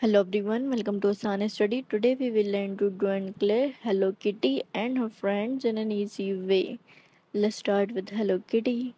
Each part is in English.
Hello everyone, welcome to Asan Study. Today we will learn to draw and clear Hello Kitty and her friends in an easy way. Let's start with Hello Kitty.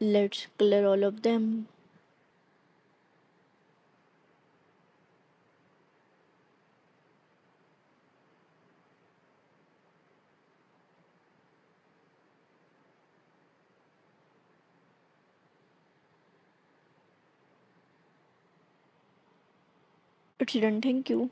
Let's clear all of them. It's done, thank you.